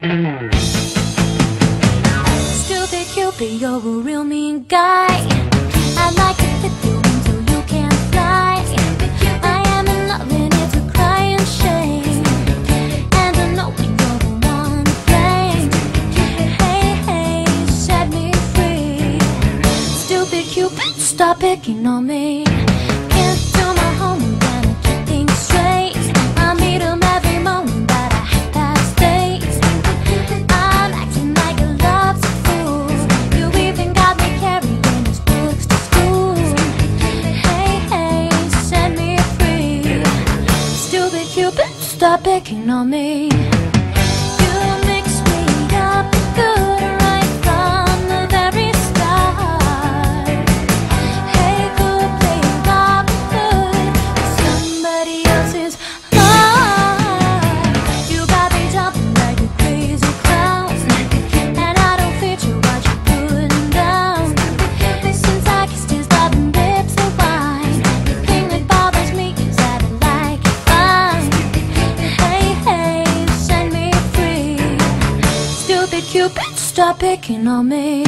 Stupid Cupid, you're a real mean guy. I'd like to flip you until you can't fly. I am in love and it's a crying shame. And I know you're the one to blame. Hey, hey, set me free. Stupid Cupid, stop picking on me. Can't Cupid, stop picking on me. Cupid, stop picking on me. You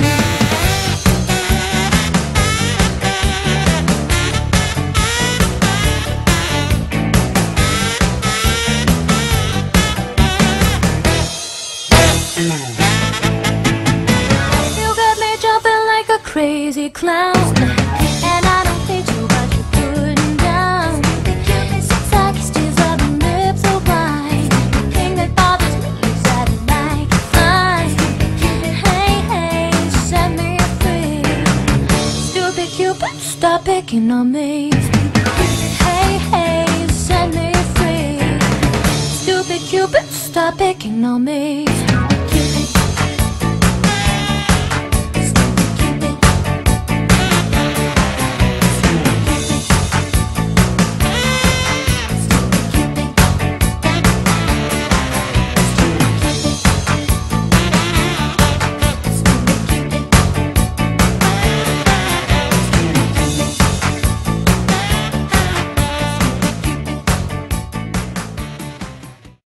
got me jumping like a crazy clown. Stupid Cupid, stop picking on me. Hey, hey, set me free. Stupid Cupid, stop picking on me.